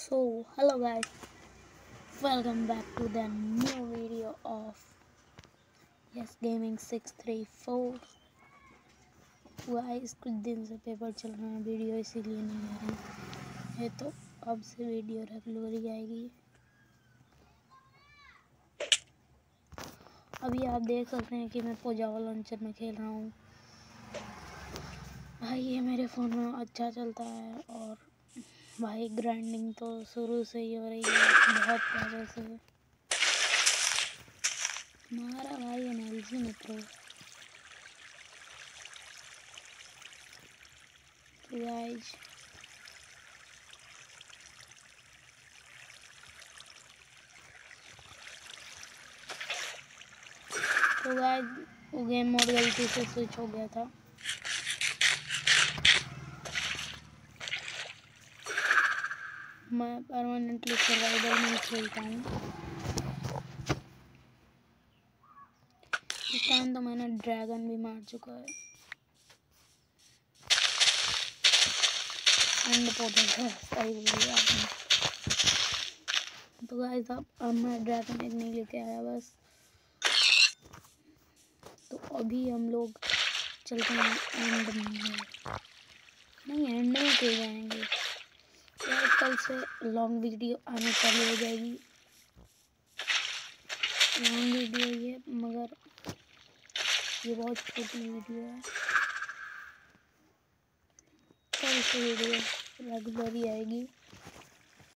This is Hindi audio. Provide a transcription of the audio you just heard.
so, hello guys. Welcome back to the new video of yes gaming 634 guys कुछ दिन से पेपर चल रहा है वीडियो इसीलिए नहीं आ रही है। तो अब से वीडियो रेगुलर आएगी। अभी आप देख सकते हैं कि मैं पोजावा लॉन्चर में खेल रहा हूँ। भाई, ये मेरे फ़ोन में अच्छा चलता है और भाई ग्राइंडिंग तो शुरू से ही हो रही है। बहुत पहले से। मारा भाई एनर्जी मित्रों गाइस तो गाइस गेम मोड गलती से स्विच हो गया था। मैं परमानेंटली सर्वाइवल में खेलता हूँ। इस टाइम तो मैंने ड्रैगन भी मार चुका है। एंड तो गाइस अब अब मैं ड्रैगन एक नहीं लेके आया बस। तो अभी हम लोग चलते हैं एंड में। नहीं एंड में जाएँगे यार कल से लॉन्ग वीडियो आने चालू हो जाएगी। लॉन्ग वीडियो ये, मगर ये बहुत छोटी वीडियो है। कल से वीडियो रेगुलर ही आएगी।